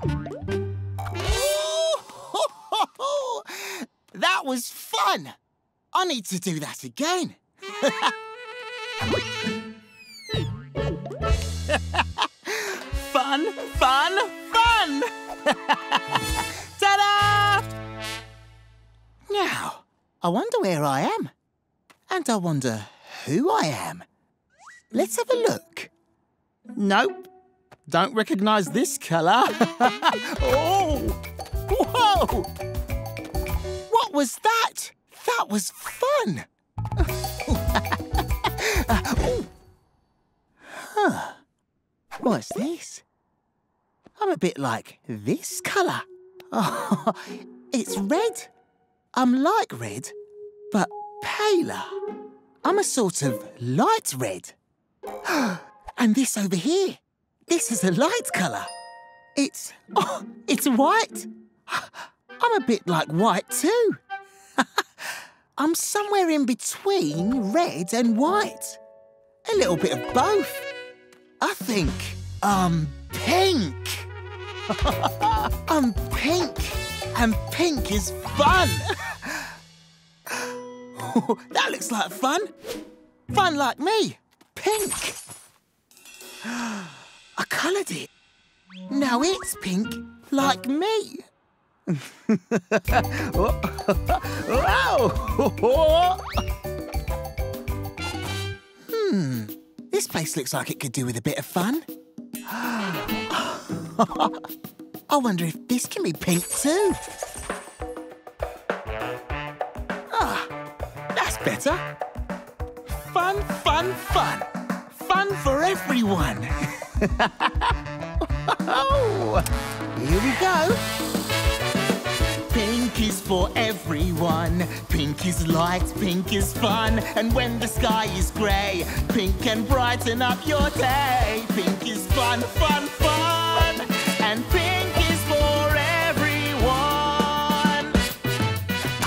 that was fun! I need to do that again. fun, fun, fun! Ta-da! Now, I wonder where I am. And I wonder who I am. Let's have a look. Nope. Don't recognise this colour. oh! Whoa! What was that? That was fun. huh. What's this? I'm a bit like this colour. Oh, it's red. I'm like red, but paler. I'm a sort of light red. and this over here, this is a light colour. It's, oh, it's white. I'm a bit like white too. I'm somewhere in between red and white. A little bit of both. I think I'm pink. I'm pink, and pink is fun. that looks like fun. Fun like me. Pink. I coloured it. Now it's pink like me. hmm. This place looks like it could do with a bit of fun. I wonder if this can be pink too. Ah, that's better. Fun, fun, fun. Fun for everyone. here we go. Pink is for everyone. Pink is light, pink is fun. And when the sky is grey, pink can brighten up your day. Pink is fun, fun, fun. And pink is for everyone.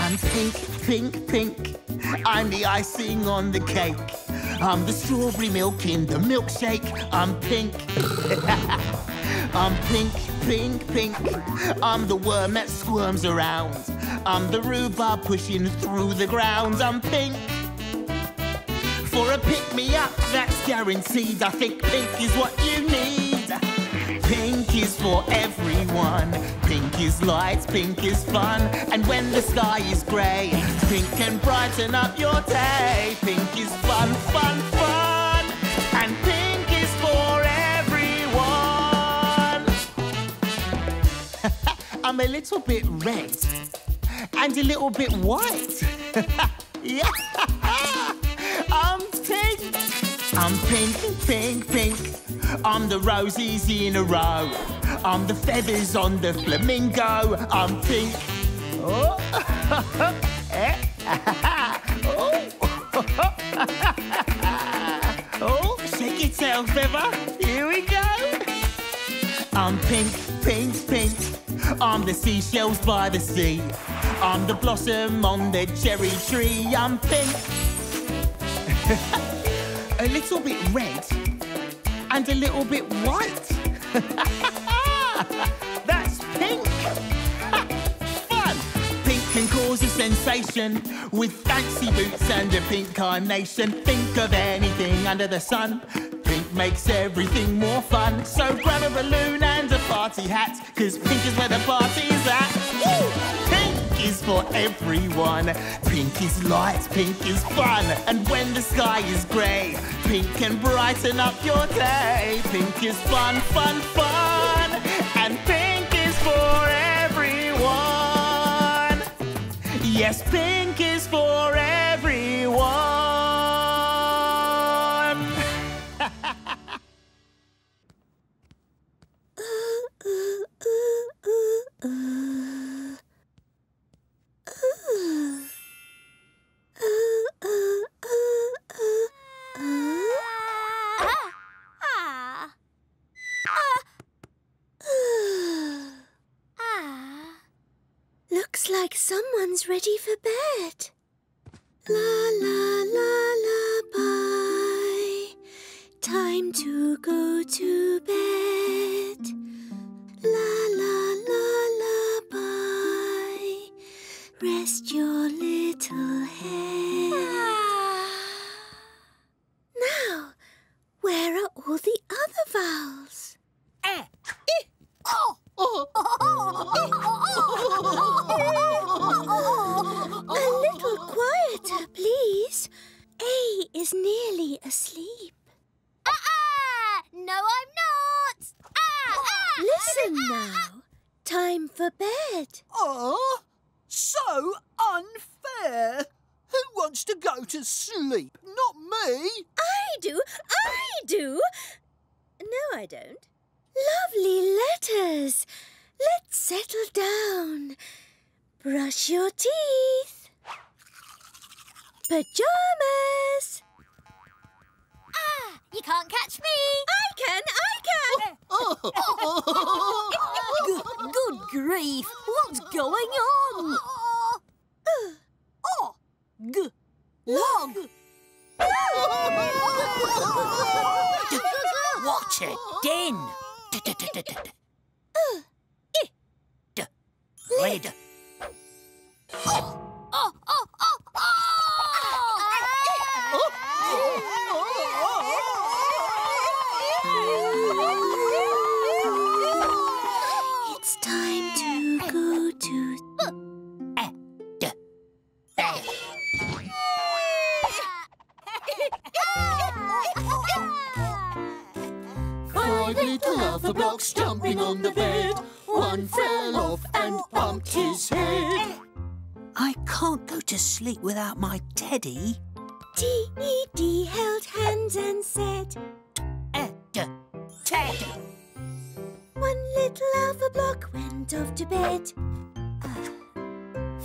I'm pink, pink, pink. I'm the icing on the cake. I'm the strawberry milk in the milkshake. I'm pink. I'm pink, pink, pink. I'm the worm that squirms around. I'm the rhubarb pushing through the ground. I'm pink. For a pick-me-up that's guaranteed, I think pink is what you need. Pink is for everyone. Pink is light, pink is fun. And when the sky is grey, pink can brighten up your day. Pink is fun, fun, fun. And pink is for everyone. I'm a little bit red and a little bit white. yeah. I'm pink. I'm pink, pink, pink. I'm the roses in a row. I'm the feathers on the flamingo. I'm pink. Oh, oh. oh. shake your tail feather. Here we go. I'm pink, pink, pink. I'm the seashells by the sea. I'm the blossom on the cherry tree. I'm pink. a little bit red and a little bit white. That's pink. Fun. Pink can cause a sensation with fancy boots and a pink carnation. Think of anything under the sun. Pink makes everything more fun. So grab a balloon and a party hat, cause pink is where the party's at. Is for everyone. Pink is light, pink is fun. And when the sky is grey, pink can brighten up your day. Pink is fun, fun, fun. And pink is for everyone. Yes, pink is Time wants to go to sleep? Not me. I do. I do. No, I don't. Lovely letters. Let's settle down. Brush your teeth. Pajamas. Ah! You can't catch me! I can, I can. Good, good grief! What's going on? Oh, g, log. What a din! D- on the bed. One fell off and bumped his head. I can't go to sleep without my teddy. T-E-D held hands and said, Eh, d- Ted. One little alpha block went off to bed.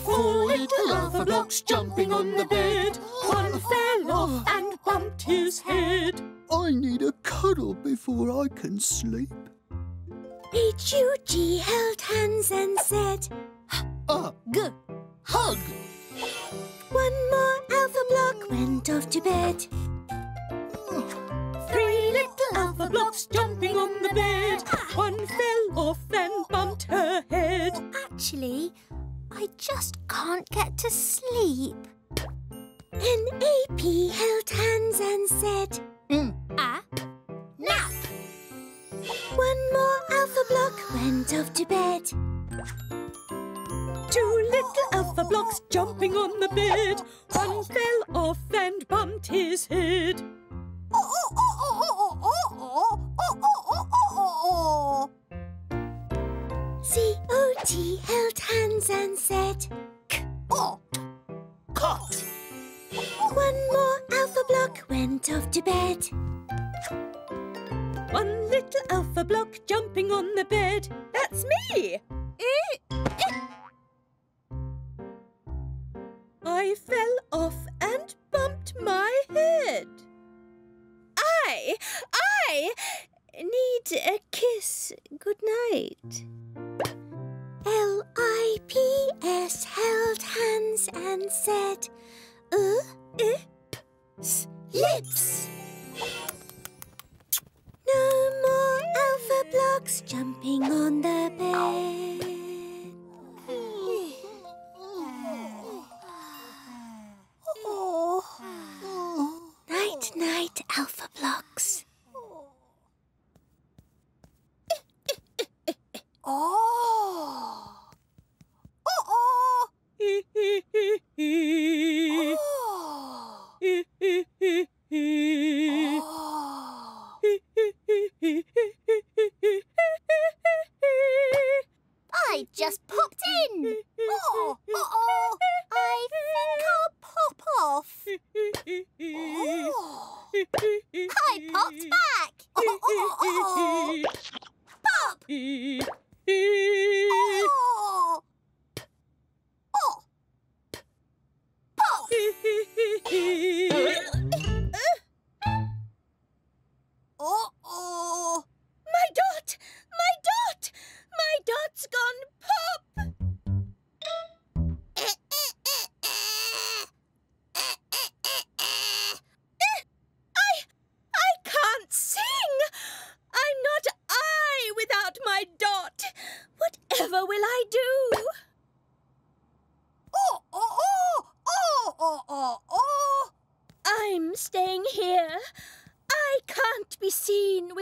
Four little alpha blocks jumping on the bed. One fell off and bumped his head. I need a cuddle before I can sleep. H-U-G held hands and said, hug. One more alpha block went off to bed. Three little alpha blocks jumping on the bed. One fell off and bumped her head. Actually, I just can't get to sleep. N-A-P held hands and said, Ah? Nap! One more went off to bed. Two little alpha blocks jumping on the bed. One fell off and bumped his head. C-O-T held hands and said, Cot. One more alpha block went off to bed. One little alpha block jumping on the bed. That's me. Eh? I fell off and bumped my head. I, I need a kiss. Good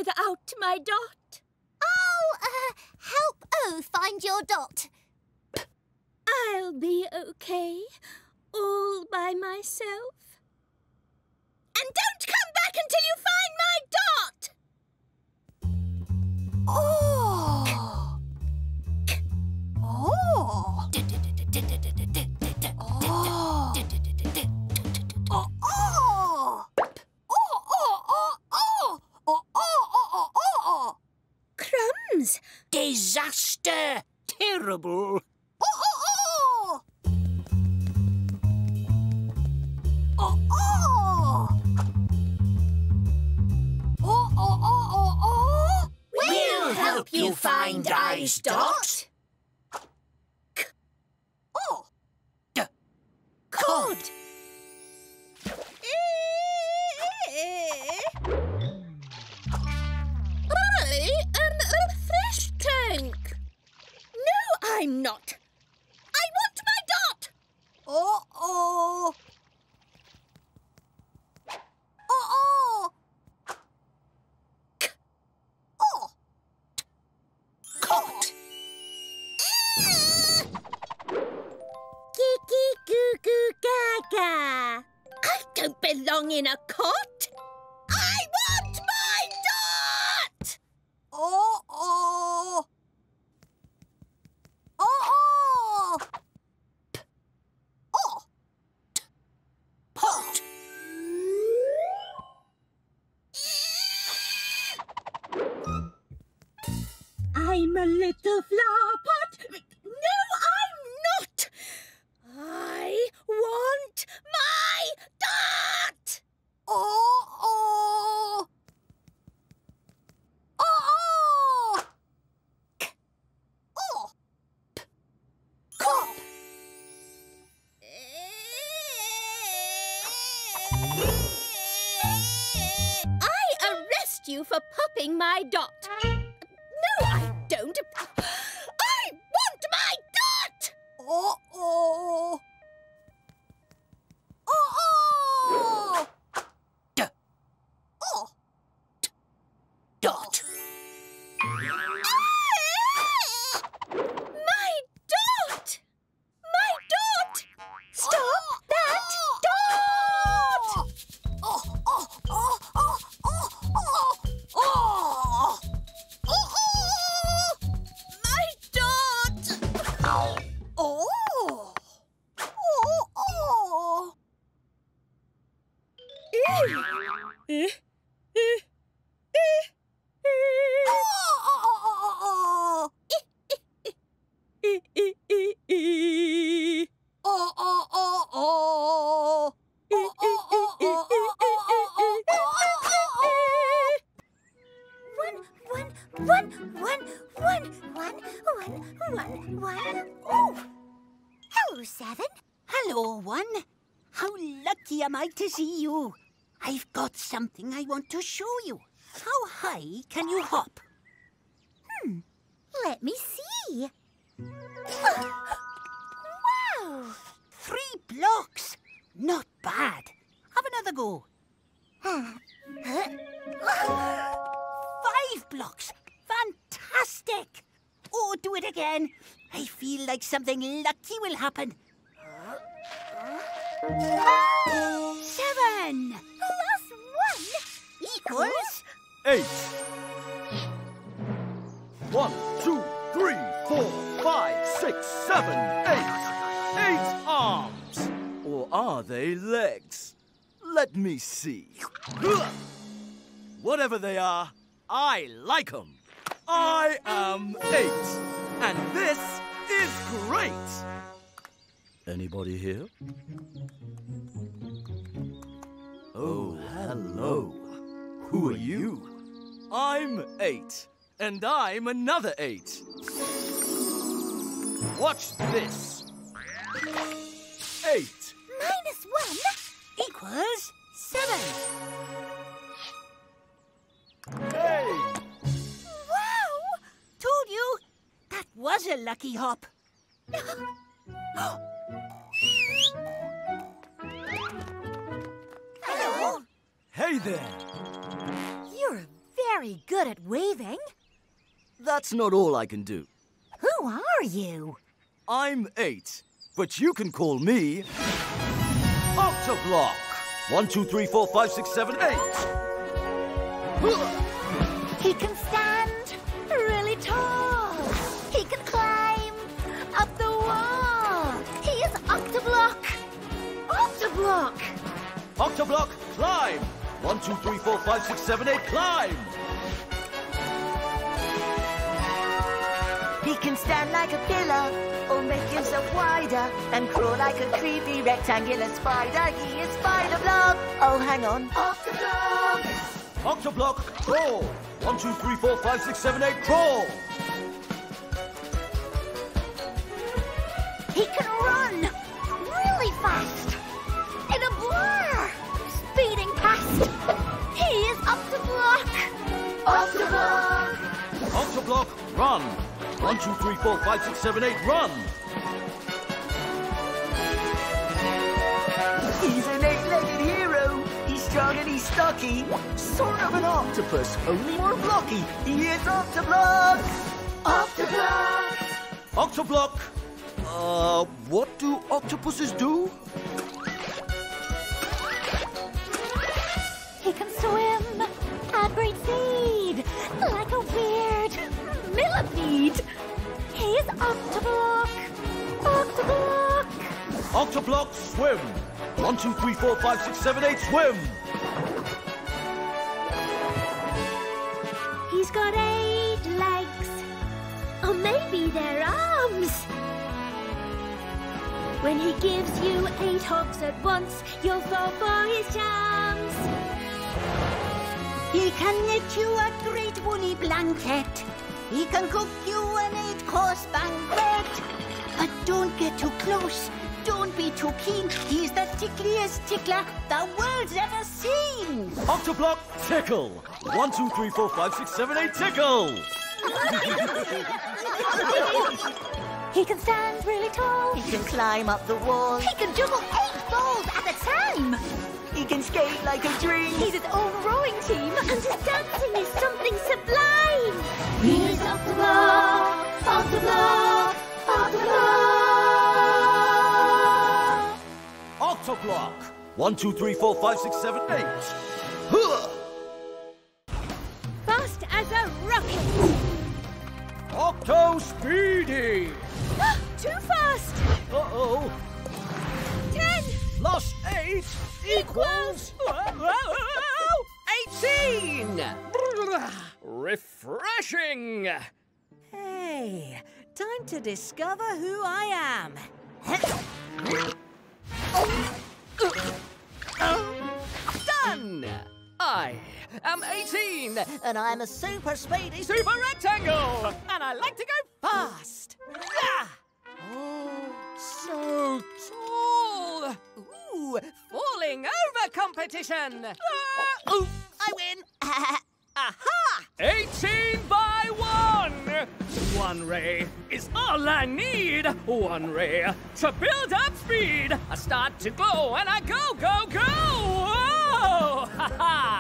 without my dot. I'll, uh, help O find your dot. I'll be okay, all by myself. terrible. Oh, oh, oh! Oh, oh! Oh, oh, oh, oh, oh! We'll help you find I's dot. Belong in a cot. I want my dot. Oh. Oh. Oh. Oh. Oh. Pot! I'm a little flower. Popping my dot. No, I don't. I want my dot. Oh. Oh. Oh. Oh. D- Oh. Dot! One, one, one, one, one, one, one. Oh, hello, Seven. Hello, one. How lucky am I to see you? I've got something I want to show you. How high can you hop? Hmm. Let me see. Ah, wow. Three blocks. Not bad. Have another go. Ah, uh, Five blocks. Fantastic. Oh, do it again. I feel like something lucky will happen. Seven Plus one. equals Eight. One, two, three, four, five, six, seven, eight. Eight arms. Or are they legs? Let me see. Whatever they are, I like 'em. I am eight. And this is great. Anybody here? Oh, hello. Who are you? I'm eight, and I'm another eight. Watch this. A lucky hop. Hello. Hey there. You're very good at waving. That's not all I can do. Who are you? I'm eight, but you can call me Octoblock. One, two, three, four, five, six, seven, eight. He can stand Octoblock, climb. One, two, three, four, five, six, seven, eight, climb. He can stand like a pillar or make himself wider and crawl like a creepy rectangular spider. He is Spider Block. Oh, hang on. Octoblock. Octoblock, crawl. One, two, three, four, five, six, seven, eight, crawl. He can run speeding past. He is Octoblock. Octoblock. Octoblock, run. One, two, three, four, five, six, seven, eight, run. He's an eight-legged hero. He's strong and he's stocky. Sort of an octopus, only more blocky. He is Octoblock. Octoblock. Octoblock. Uh, what do octopuses do? Octoblock. Octoblock. Octoblock, swim. One, two, three, four, five, six, seven, eight, swim. He's got eight legs. Or maybe they're arms. When he gives you eight hugs at once, you'll fall for his charms. He can knit you a great woolly blanket. He can cook you an eight-course banquet. But don't get too close. Don't be too keen. He's the tickliest tickler the world's ever seen. Octoblock, tickle. One, two, three, four, five, six, seven, eight, tickle. He can stand really tall. He can climb up the wall. He can juggle eight balls at a time. He can skate like a dream. He's his own rowing team, and his dancing is something sublime. Octoblock. One, two, three, four, five, six, seven, eight. Fast as a rocket. Octo Speedy. Ah, too fast. Uh-oh. Ten. Plus eight equals... 18! Refreshing! Hey, time to discover who I am. I am 18, And I'm a super speedy super rectangle, and I like to go fast. Yeah! Oh, so tall! Ooh, falling over competition! Ah, ooh, I win. aha! 18 by one! One ray is all I need. One ray to build up speed. I start to glow and I go, go, go! Whoa! Ha ha!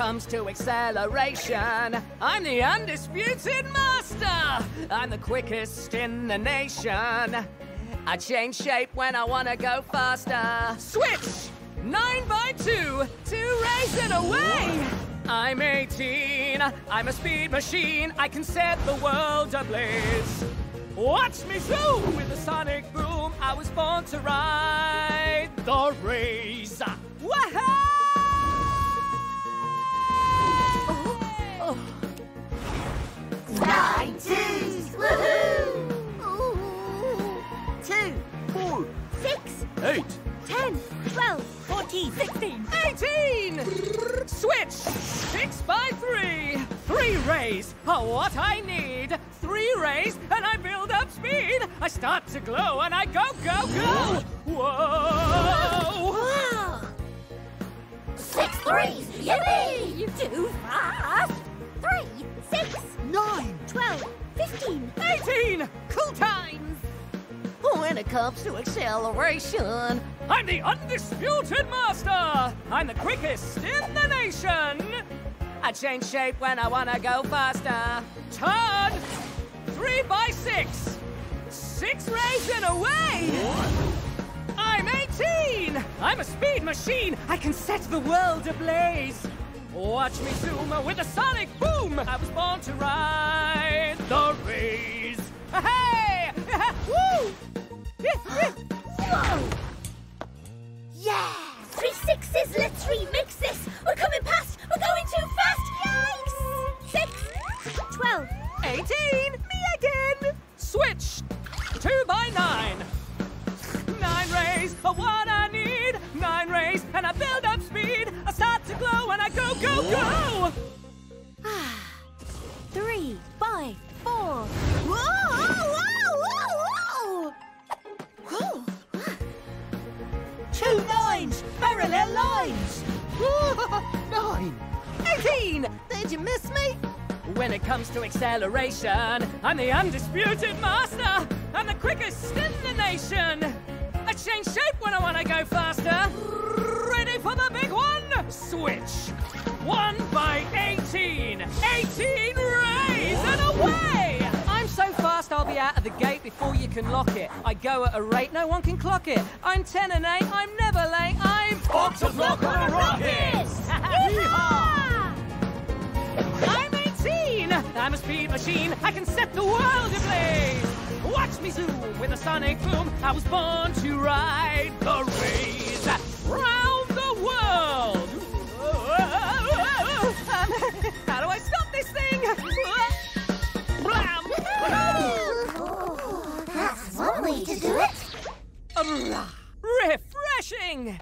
Comes to acceleration, I'm the undisputed master. I'm the quickest in the nation. I change shape when I want to go faster. Switch! Nine by two, two and away. I'm 18. I'm a speed machine. I can set the world ablaze. Watch me zoom with the sonic boom. I was born to ride the rays. Wahoo! nine, twos. Woohoo! Switch! Six by three! Three rays are what I need! Three rays and I build up speed! I start to glow and I go, go, go! Whoa! Wow! Six threes. Yippee! You too fast. Three, six, nine, twelve, fifteen, eighteen! Cool times! When it comes to acceleration. I'm the undisputed master. I'm the quickest in the nation. I change shape when I wanna go faster. Turn three by six. Six rays in a way. I'm 18. I'm a speed machine. I can set the world ablaze. Watch me zoom with a sonic boom. I was born to ride the rays. Hey! Woo! Whoa! Yeah! Three sixes, let's remix this! We're coming past! We're going too fast! Yikes! Six! Twelve! 18! Me again! Switch! Two by nine. Nine rays are what I need. Nine rays and I build up speed. I start to glow and I go, go, go! When it comes to acceleration, I'm the undisputed master! I'm the quickest in the nation! I change shape when I want to go faster! Ready for the big one? Switch! One by 18! 18 rays and away! I'm so fast I'll be out of the gate before you can lock it. I go at a rate no one can clock it. I'm 10 and 8, I'm never late, I'm... Octoblock on a rocket! Machine. I can set the world ablaze. Watch me zoom with a sonic boom. I was born to ride the rays round the world. Um, how do I stop this thing? Blam! That's one way to do it! Refreshing!